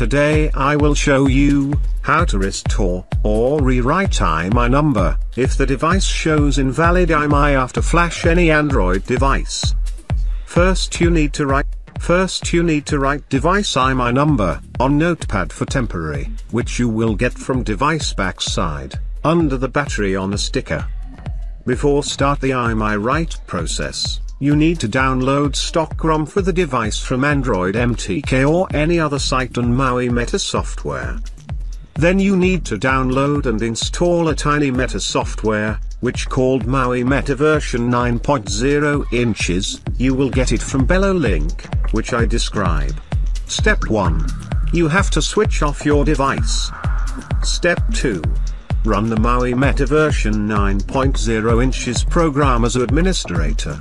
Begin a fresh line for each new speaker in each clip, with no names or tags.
Today I will show you, how to restore, or rewrite IMEI number, if the device shows invalid IMEI after flash any Android device. First you need to write First you need to write device IMEI number, on notepad for temporary, which you will get from device backside, under the battery on a sticker. Before start the IMEI write process, you need to download stock ROM for the device from Android MTK or any other site on Maui Meta software. Then you need to download and install a tiny Meta software, which called Maui Meta version 9.0 inches, you will get it from Bello link, which I describe. Step 1. You have to switch off your device. Step 2. Run the Maui Meta version 9.0 inches program as administrator.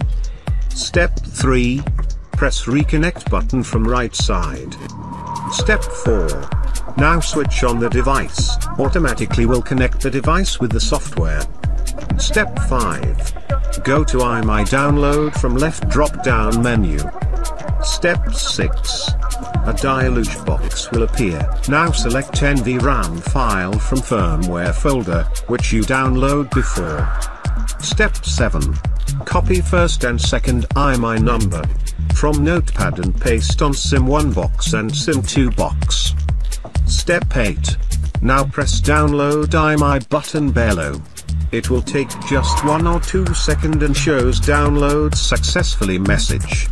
Step 3. Press reconnect button from right side. Step 4. Now switch on the device, automatically will connect the device with the software. Step 5. Go to IMEI download from left drop down menu. Step 6. A dilute box will appear. Now select NVRAM file from firmware folder, which you download before. Step 7. Copy first and second IMEI number from notepad and paste on SIM1 box and SIM2 box. Step 8. Now press download IMEI button below. It will take just 1 or 2 second and shows download successfully message.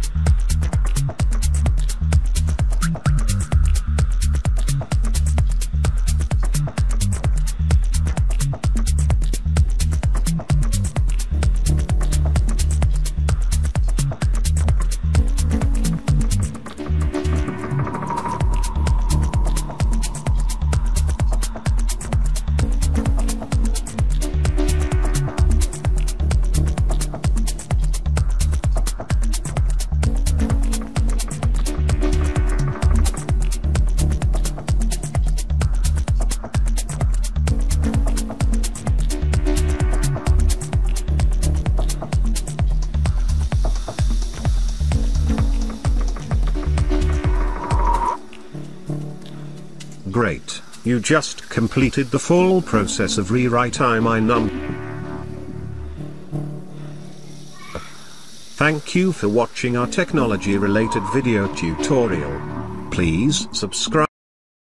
Great, you just completed the full process of rewrite IMEI num. Thank you for watching our technology related video tutorial. Please subscribe.